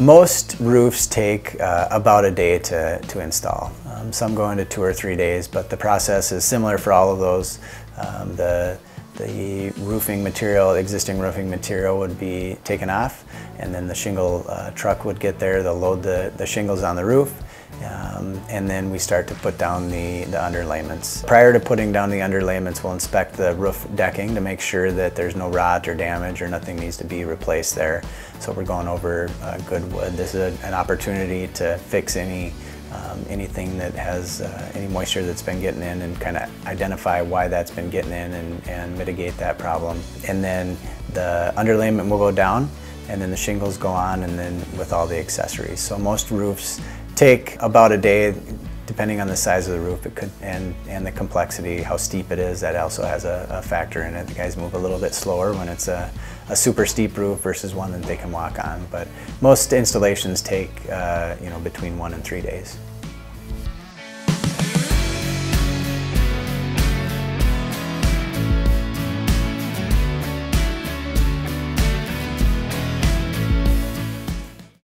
Most roofs take uh, about a day to, to install. Um, some go into two or three days, but the process is similar for all of those. Um, the, the roofing material, existing roofing material would be taken off and then the shingle uh, truck would get there, they'll load the, the shingles on the roof um, and then we start to put down the, the underlayments. Prior to putting down the underlayments, we'll inspect the roof decking to make sure that there's no rot or damage or nothing needs to be replaced there. So we're going over uh, good wood. This is a, an opportunity to fix any um, anything that has uh, any moisture that's been getting in and kind of identify why that's been getting in and, and mitigate that problem. And then the underlayment will go down and then the shingles go on and then with all the accessories. So most roofs take about a day depending on the size of the roof it could and and the complexity how steep it is that also has a, a factor in it. The guys move a little bit slower when it's a, a, super steep roof versus one that they can walk on but most installations take uh, you know between one and three days